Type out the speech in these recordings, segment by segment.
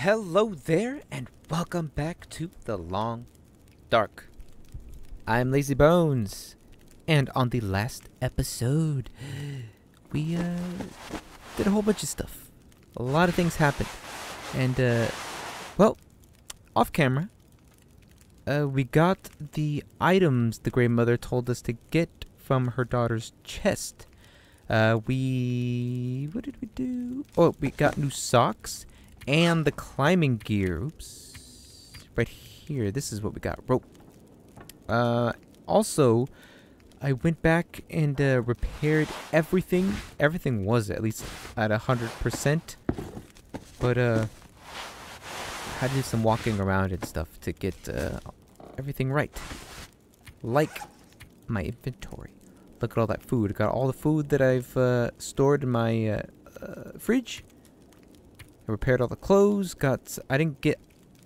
Hello there, and welcome back to The Long Dark. I'm Lazy Bones, and on the last episode, we uh, did a whole bunch of stuff. A lot of things happened, and uh, well, off camera, uh, we got the items the Grey Mother told us to get from her daughter's chest. Uh, we what did we do? Oh, we got new socks and the climbing gear. Oops. Right here. This is what we got. Rope. Uh, also, I went back and uh, repaired everything. Everything was at least at a hundred percent. But uh, had to do some walking around and stuff to get uh, everything right. Like my inventory. Look at all that food. Got all the food that I've uh, stored in my uh, uh, fridge. I repaired all the clothes. Got I didn't get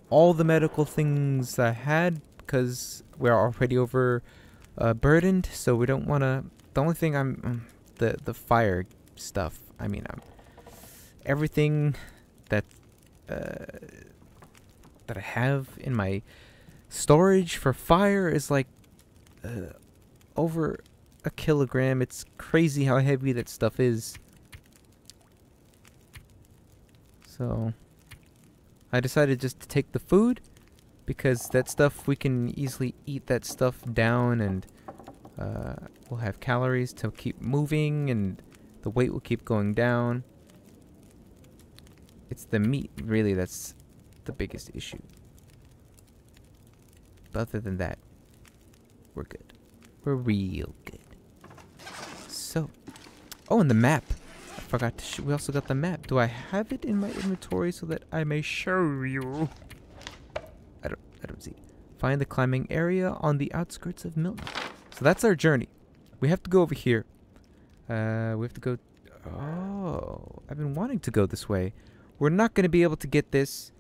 all the medical things I had because we're already over uh, burdened. So we don't want to. The only thing I'm um, the the fire stuff. I mean, I'm everything that uh, that I have in my storage for fire is like uh, over a kilogram. It's crazy how heavy that stuff is. So I decided just to take the food because that stuff we can easily eat that stuff down and uh, we'll have calories to keep moving and the weight will keep going down. It's the meat really that's the biggest issue. But other than that, we're good. We're real good. So, oh, and the map. Forgot to. We also got the map. Do I have it in my inventory so that I may show you? I don't. I don't see. It. Find the climbing area on the outskirts of Milton. So that's our journey. We have to go over here. Uh, we have to go. Oh, I've been wanting to go this way. We're not going to be able to get this.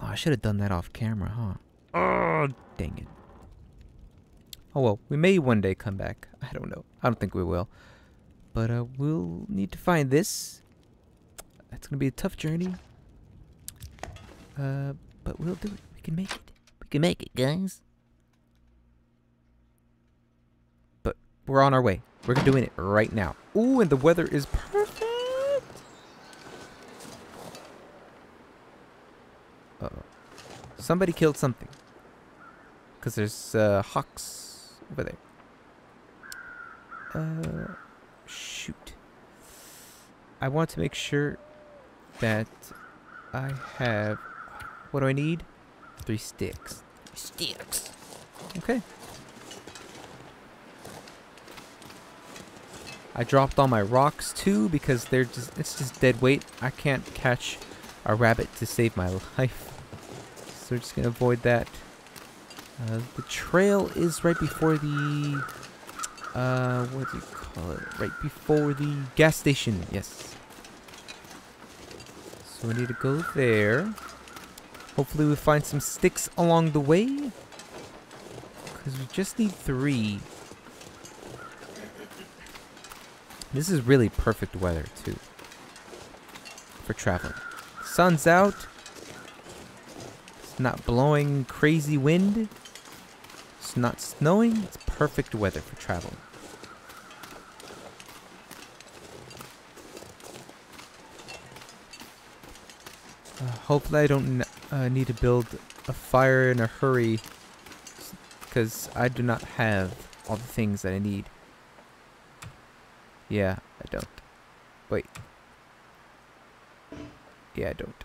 Oh, I should have done that off camera, huh? Oh, dang it. Oh well, we may one day come back. I don't know. I don't think we will. But uh, we'll need to find this. It's gonna be a tough journey. Uh, but we'll do it. We can make it. We can make it, guys. But we're on our way. We're doing it right now. Ooh, and the weather is perfect. Uh oh. Somebody killed something. Because there's uh, hawks over there. Uh, shoot. I want to make sure that I have. What do I need? Three sticks. Sticks. Okay. I dropped all my rocks too because they're just it's just dead weight. I can't catch a rabbit to save my life. So we're just gonna avoid that. Uh, the trail is right before the, uh, what do it? Right before the gas station, yes. So we need to go there. Hopefully we find some sticks along the way. Because we just need three. This is really perfect weather, too. For traveling. Sun's out. It's not blowing crazy wind. It's not snowing. It's perfect weather for traveling. Uh, hopefully I don't uh, need to build a fire in a hurry because I do not have all the things that I need. Yeah, I don't. Wait. Yeah, I don't.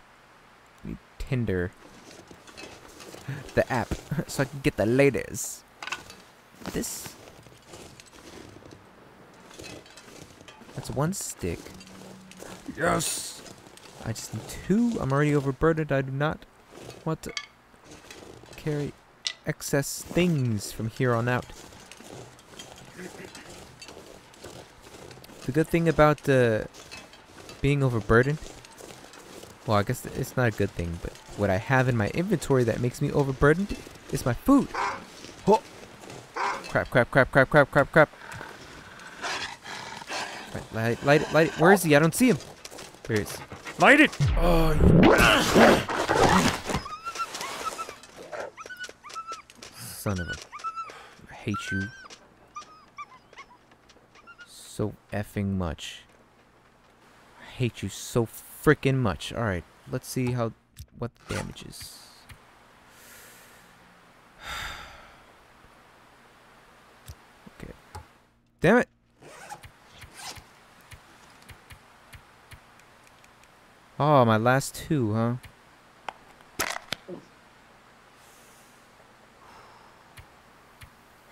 I need tinder the app so I can get the latest. This. That's one stick. Yes! I just need two. I'm already overburdened. I do not want to carry excess things from here on out. The good thing about uh, being overburdened, well, I guess it's not a good thing, but what I have in my inventory that makes me overburdened is my food. Oh. Crap, crap, crap, crap, crap, crap, crap. Right, light, light it, light it. Where is he? I don't see him. There he is. Light it! Oh, son of a. I hate you. So effing much. I hate you so freaking much. Alright, let's see how. what the damage is. okay. Damn it! Oh, my last two, huh?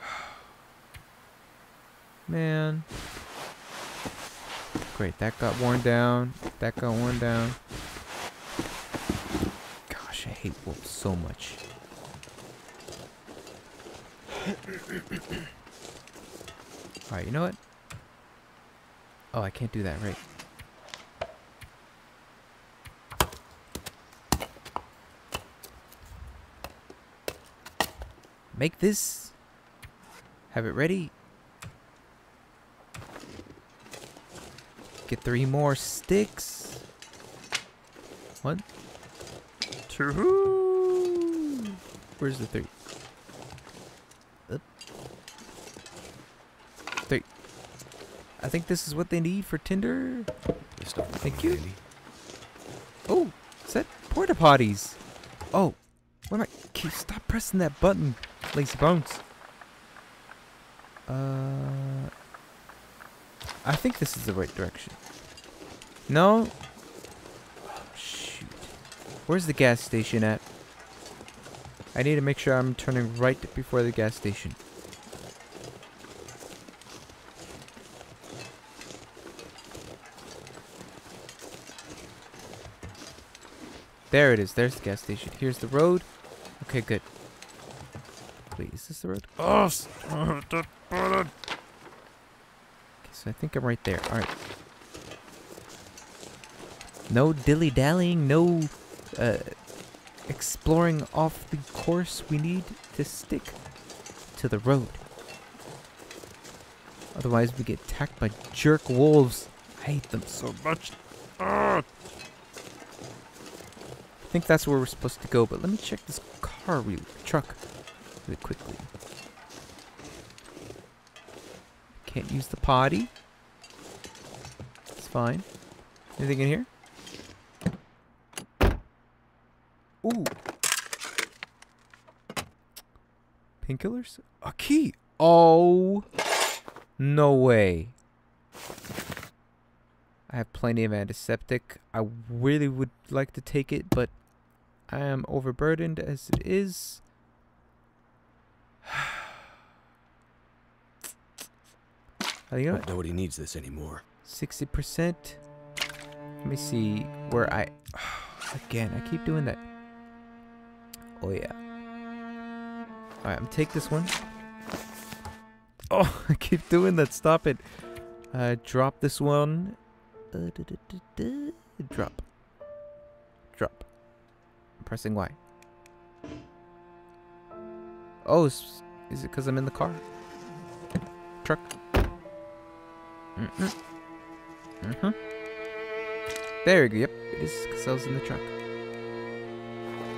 Man. Great, that got worn down. That got worn down. Gosh, I hate wolves so much. Alright, you know what? Oh, I can't do that, right. Make this. Have it ready. Get three more sticks. One. Two. Where's the three? Up. Three. I think this is what they need for Tinder. Thank you. Oh, is that porta potties? Oh, what am I? Keep stop pressing that button, Lazy Bones. Uh, I think this is the right direction. No. Shoot. Where's the gas station at? I need to make sure I'm turning right before the gas station. There it is. There's the gas station. Here's the road. Okay, good. Wait, is this the road? Oh, that button. Okay, so I think I'm right there. Alright. No dilly-dallying, no uh, exploring off the course. We need to stick to the road. Otherwise, we get attacked by jerk wolves. I hate them so much. Ah, I think that's where we're supposed to go, but let me check this car truck quickly. Can't use the potty. It's fine. Anything in here? Ooh. Painkillers? A key. Oh. No way. I have plenty of antiseptic. I really would like to take it, but I am overburdened as it is. Oh, you know? Nobody needs this anymore. 60%. Let me see where I... Again, I keep doing that. Oh, yeah. Alright, I'm gonna take this one. Oh, I keep doing that. Stop it. Uh, drop this one. Uh, duh, duh, duh. Drop. Drop. I'm pressing Y. Oh, is, is it because I'm in the car? Truck. Mm-mm. Mm-hmm. There we go. Yep, it is because I was in the truck.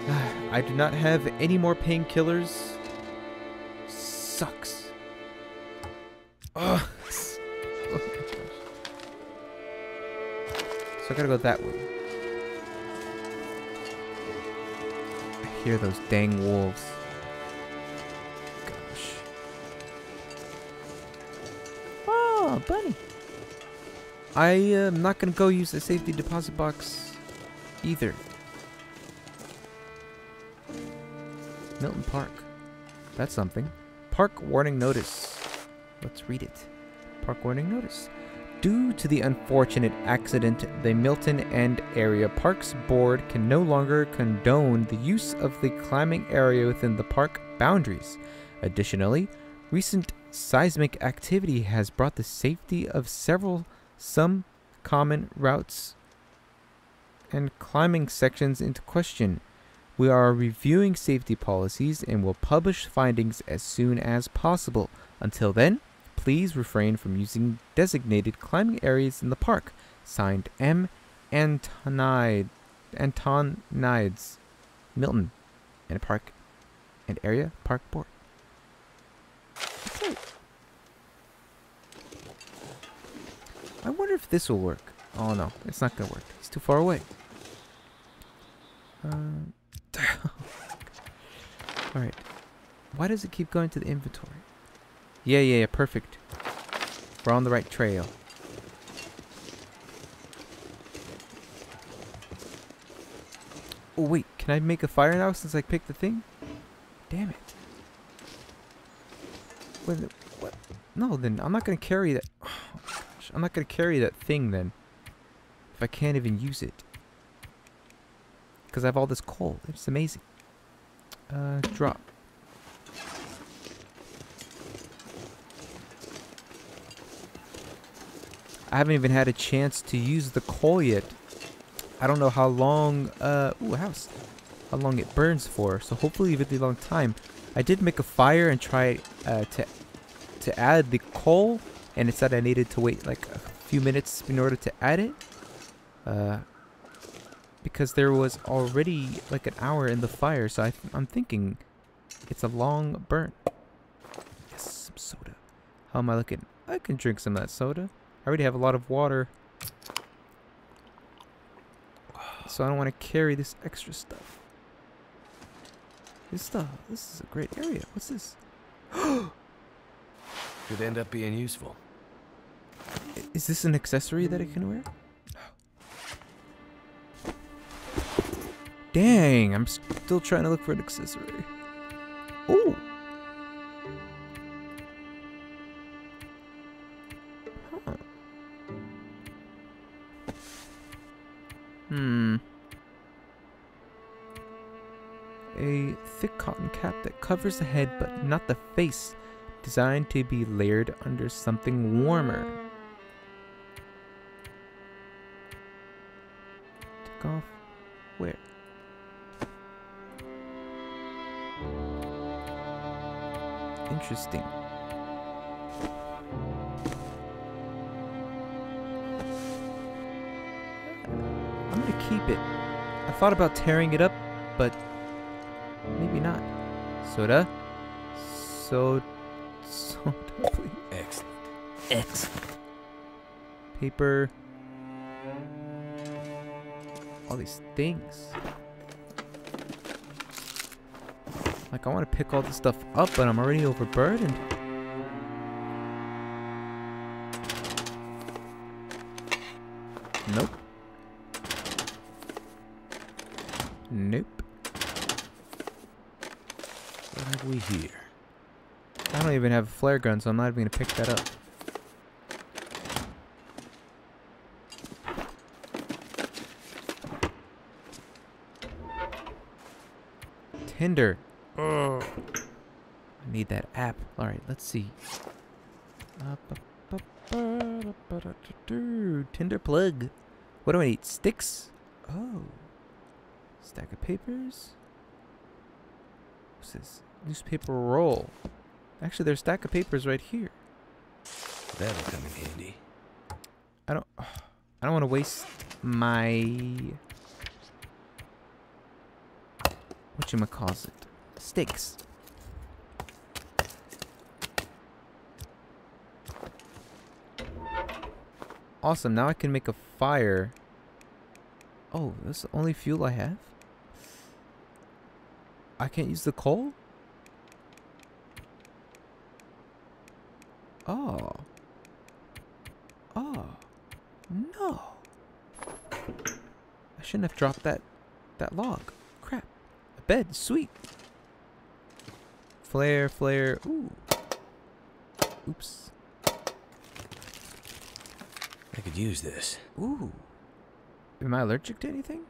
I do not have any more painkillers. Sucks. Ugh. So I gotta go that way. I hear those dang wolves. Bunny. I uh, am not gonna go use the safety deposit box either. Milton Park. That's something. Park warning notice. Let's read it. Park warning notice. Due to the unfortunate accident, the Milton and Area Parks Board can no longer condone the use of the climbing area within the park boundaries. Additionally, recent seismic activity has brought the safety of several some common routes and climbing sections into question. We are reviewing safety policies and will publish findings as soon as possible. Until then, please refrain from using designated climbing areas in the park. Signed M. Antonide, Antonides, Milton, and park and area park board. Okay. I wonder if this will work. Oh no, it's not gonna work. He's too far away. Um, all right. Why does it keep going to the inventory? Yeah, yeah, yeah, perfect. We're on the right trail. Oh wait, can I make a fire now since I picked the thing? Damn it. What? No, then I'm not gonna carry that. I'm not gonna carry that thing then. If I can't even use it. Because I have all this coal. It's amazing. Uh, drop. I haven't even had a chance to use the coal yet. I don't know how long, uh, ooh, house. How long it burns for, so hopefully a really long time. I did make a fire and try uh, to to add the coal, and it said I needed to wait like a few minutes in order to add it. Uh, because there was already like an hour in the fire, so I I'm thinking it's a long burn. Yes, some soda. How am I looking? I can drink some of that soda. I already have a lot of water. So I don't want to carry this extra stuff. This stuff, this is a great area. What's this? Could end up being useful. Is this an accessory that I can wear? Dang, I'm still trying to look for an accessory. Oh. Hmm. A thick cotton cap that covers the head but not the face, designed to be layered under something warmer. Take off. Where? Interesting. I'm gonna keep it. I thought about tearing it up, but maybe not. Soda? So, soda, please. Excellent. Excellent. Paper. All these things. Like, I want to pick all this stuff up, but I'm already overburdened. Nope. Nope. What have we here? I don't even have a flare gun, so I'm not even gonna pick that up. Tinder. I need that app. Alright, let's see. Tinder plug. What do I need? Sticks? Oh. Stack of papers? What's this? Newspaper roll. Actually, there's a stack of papers right here. That'll come in handy. I don't. I don't want to waste my. What you calls it? Sticks. Awesome. Now I can make a fire. Oh, that's the only fuel I have. I can't use the coal. Oh. Oh. No. I shouldn't have dropped that that log. Crap. A bed. Sweet. Flare, flare. Ooh. Oops. I could use this. Ooh. Am I allergic to anything?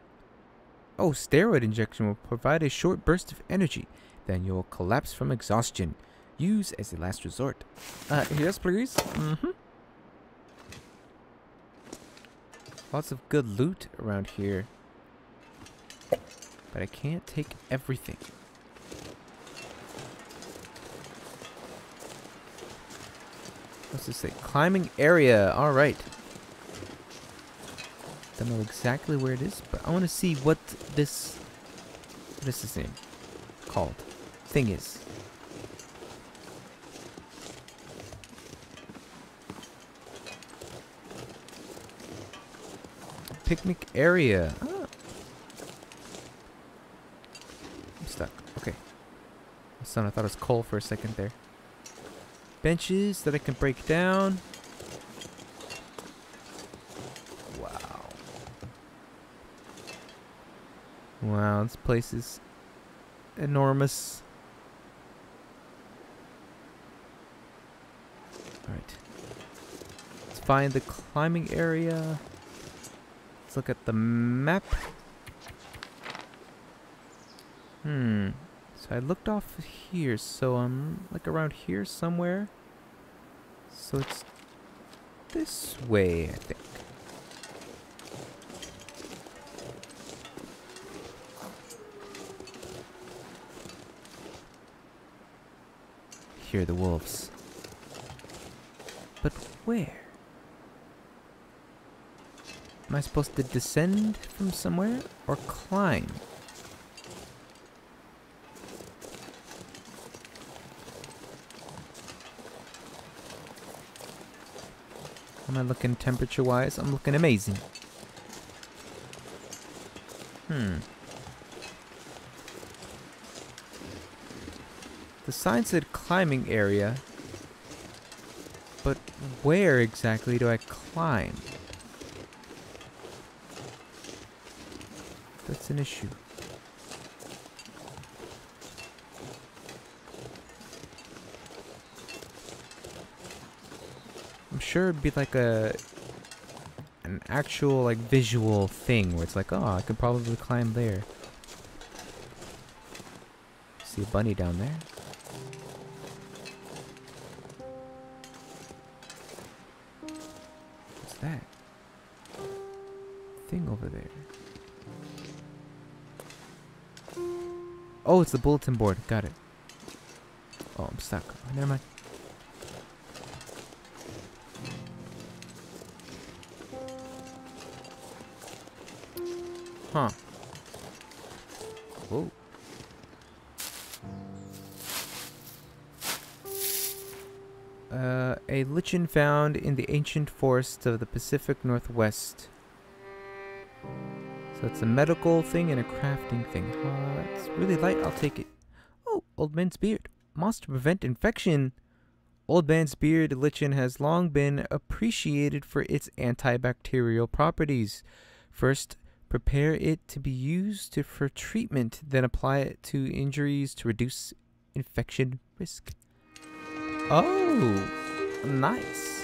Oh, steroid injection will provide a short burst of energy. Then you'll collapse from exhaustion. Use as a last resort. Uh, yes, please. Mm-hmm. Lots of good loot around here. But I can't take everything. What's this say? Climbing area. Alright. Don't know exactly where it is, but I want to see what this what is this thing called thing is. Picnic area. Ah. I'm stuck. Okay. Son, I thought it was coal for a second there. Benches that I can break down. Wow. Wow, this place is enormous. Alright. Let's find the climbing area. Let's look at the map. Hmm. So I looked off here, so I'm like around here somewhere. So it's this way, I think. Hear the wolves. But where? Am I supposed to descend from somewhere or climb? Am I looking temperature wise? I'm looking amazing. Hmm. The sign said climbing area. But where exactly do I climb? An issue. I'm sure it'd be like a an actual like visual thing where it's like, oh, I could probably climb there. See a bunny down there. Oh, it's the bulletin board. Got it. Oh, I'm stuck. Oh, never mind. Huh. Whoa. Uh, a lichen found in the ancient forests of the Pacific Northwest. So it's a medical thing and a crafting thing. Uh, it's really light. I'll take it. Oh, old man's beard. Moss to prevent infection. Old man's beard lichen has long been appreciated for its antibacterial properties. First, prepare it to be used to, for treatment, then apply it to injuries to reduce infection risk. Oh, nice.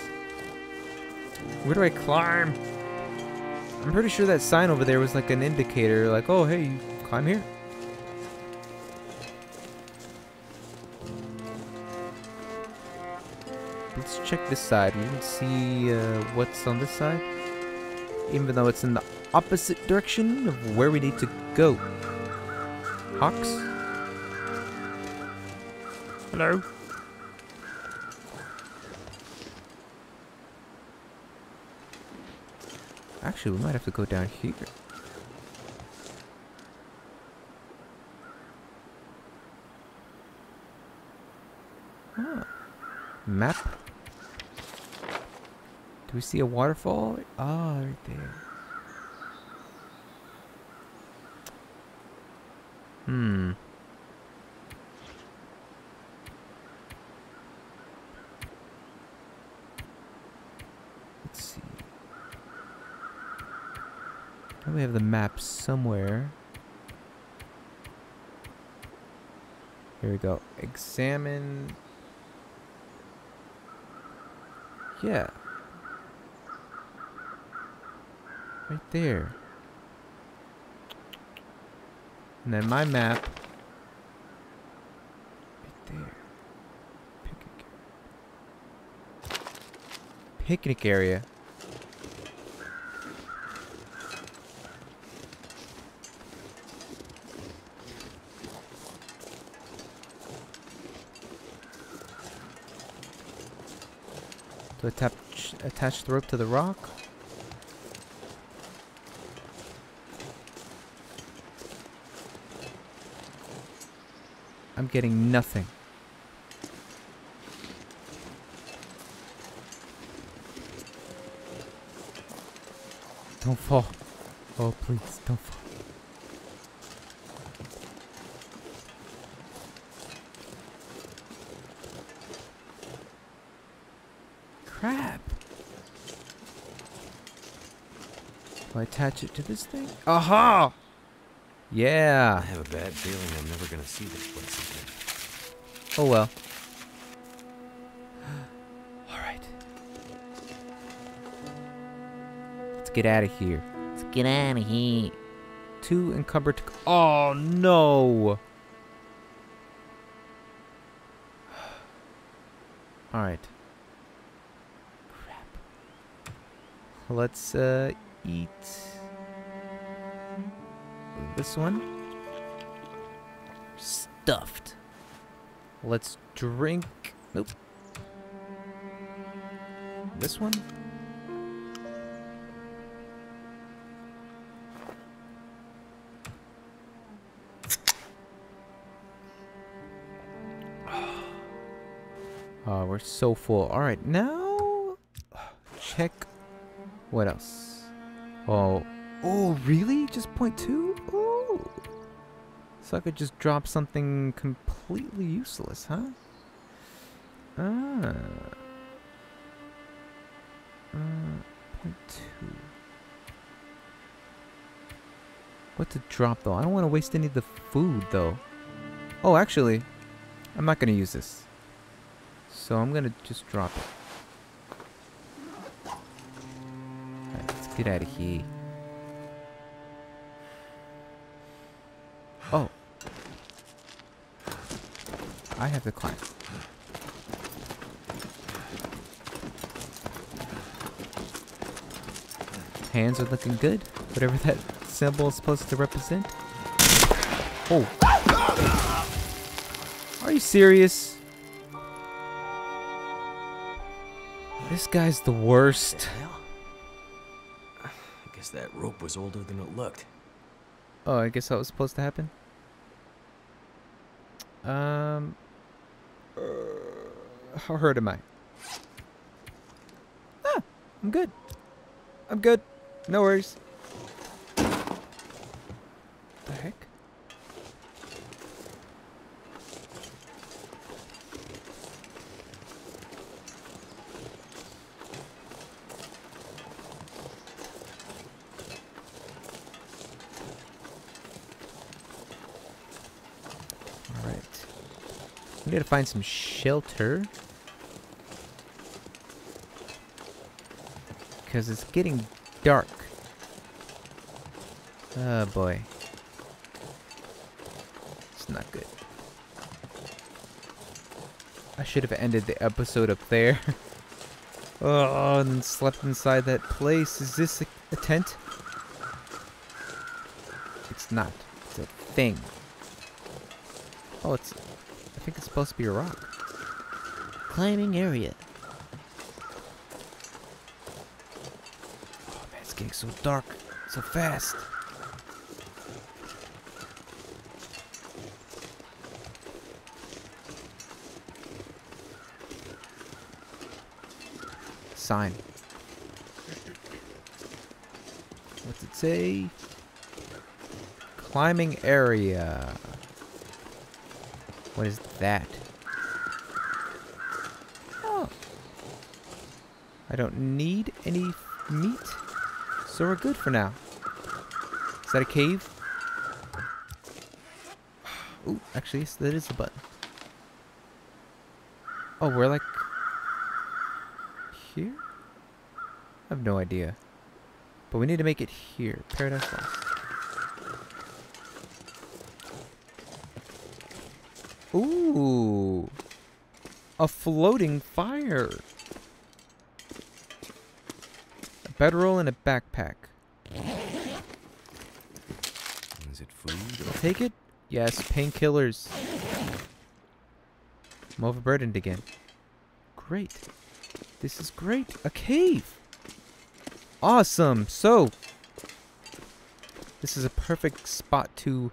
Where do I climb? I'm pretty sure that sign over there was like an indicator, like, oh, hey, you climb here. Let's check this side. We can see uh, what's on this side. Even though it's in the opposite direction of where we need to go. Hawks? Hello? Actually, we might have to go down here. Ah. Map. Do we see a waterfall? Ah, right there. Hmm. Let's see. I know we have the map somewhere. Here we go. Examine. Yeah. Right there. And then my map. Right there. Picnic. Picnic area. to attach, attach the rope to the rock. I'm getting nothing. Don't fall. Oh, please, don't fall. Crap. Do I attach it to this thing? Aha! Yeah. I have a bad feeling I'm never gonna see this place again. Oh well. Alright. Let's get out of here. Let's get out of here. Too encumbered to. Oh no! Alright. Crap. Let's uh eat this one. Stuffed. Let's drink. Nope. This one? Oh, we're so full. Alright, now check what else. Oh, oh, really? Just point two? So I could just drop something completely useless, huh? Ah. Uh, point two. What to drop though? I don't want to waste any of the food though. Oh, actually, I'm not gonna use this. So I'm gonna just drop it. Alright, let's get out of here. Oh. I have to climb. Hands are looking good. Whatever that symbol is supposed to represent. Oh. Are you serious? This guy's the worst. Was older than it looked. Oh, I guess that was supposed to happen. Um, uh, how hurt am I? Ah, I'm good. I'm good. No worries. The heck? Alright. To find some shelter. Because it's getting dark. Oh boy. It's not good. I should have ended the episode up there. oh, and slept inside that place. Is this a, a tent? It's not. It's a thing. Oh, it's. Supposed to be a rock. Climbing area. Oh man, it's getting so dark, so fast. Sign. What's it say? Climbing area. What is that? Oh. I don't need any meat, so we're good for now. Is that a cave? Ooh, actually, that is a button. Oh, we're like here? I have no idea. But we need to make it here. Paradise Lost. Ooh. A floating fire. A bedroll and a backpack. Is it food? I'll take it. Yes, painkillers. I'm overburdened again. Great. This is great. A cave. Awesome. So, this is a perfect spot to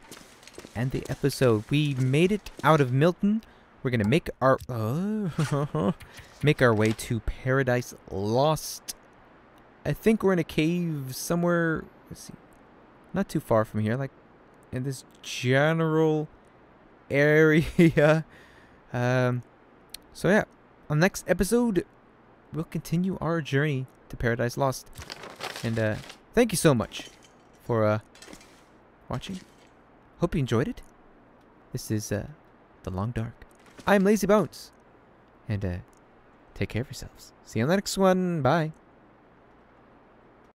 end the episode. We made it out of Milton. We're gonna make our uh, make our way to Paradise Lost. I think we're in a cave somewhere. Let's see, not too far from here, like in this general area. Um, so yeah, on the next episode, we'll continue our journey to Paradise Lost. And uh, thank you so much for uh, watching. Hope you enjoyed it. This is uh, The Long Dark. I'm Lazy Bones. And uh, take care of yourselves. See you on the next one. Bye.